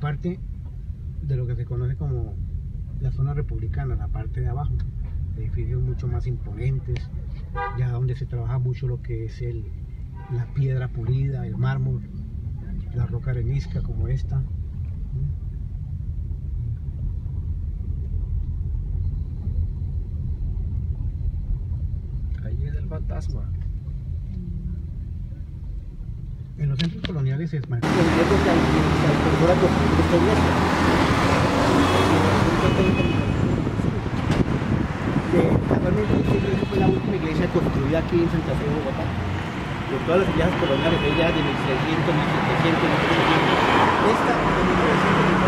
parte de lo que se conoce como la zona republicana, la parte de abajo, edificios mucho más imponentes, ya donde se trabaja mucho lo que es el, la piedra pulida, el mármol, la roca arenisca como esta. Ahí es el fantasma. En los centros coloniales es más. Fue la última iglesia construida aquí en Santa Fe, Bogotá. De todas las iglesias coloniales, ya de 1600, 1700, 1800. Esta, de 1900,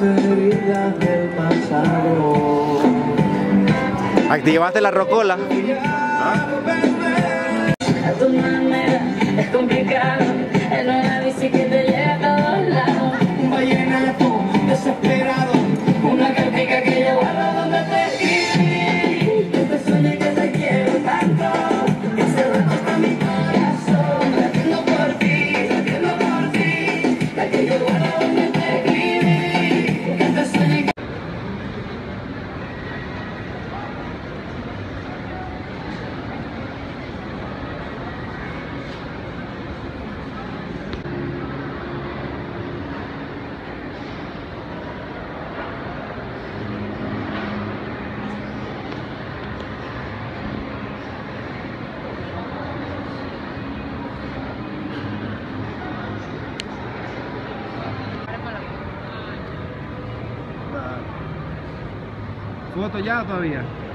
las heridas del pasado Activaste la rocola. ¿Foto ya todavía?